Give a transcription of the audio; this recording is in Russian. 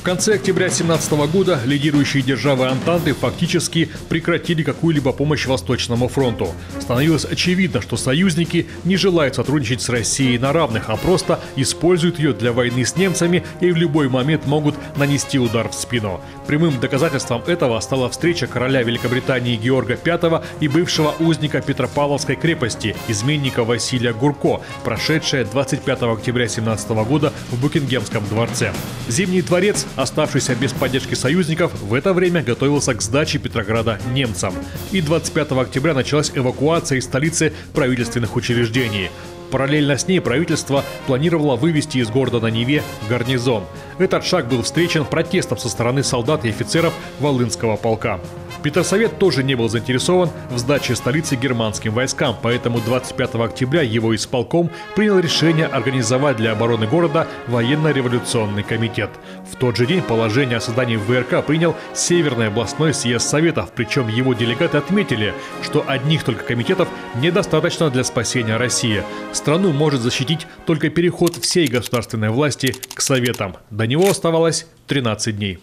В конце октября 2017 года лидирующие державы Антанты фактически прекратили какую-либо помощь Восточному фронту. Становилось очевидно, что союзники не желают сотрудничать с Россией на равных, а просто используют ее для войны с немцами и в любой момент могут нанести удар в спину. Прямым доказательством этого стала встреча короля Великобритании Георга V и бывшего узника Петропавловской крепости, изменника Василия Гурко, прошедшая 25 октября 2017 года в Букингемском дворце. Зимний дворец оставшийся без поддержки союзников, в это время готовился к сдаче Петрограда немцам. И 25 октября началась эвакуация из столицы правительственных учреждений. Параллельно с ней правительство планировало вывести из города на Неве гарнизон. Этот шаг был встречен протестом со стороны солдат и офицеров Волынского полка. Петросовет тоже не был заинтересован в сдаче столицы германским войскам, поэтому 25 октября его исполком принял решение организовать для обороны города военно-революционный комитет. В тот же день положение о создании ВРК принял Северный областной съезд Советов, причем его делегаты отметили, что одних только комитетов недостаточно для спасения России. Страну может защитить только переход всей государственной власти к Советам. До него оставалось 13 дней.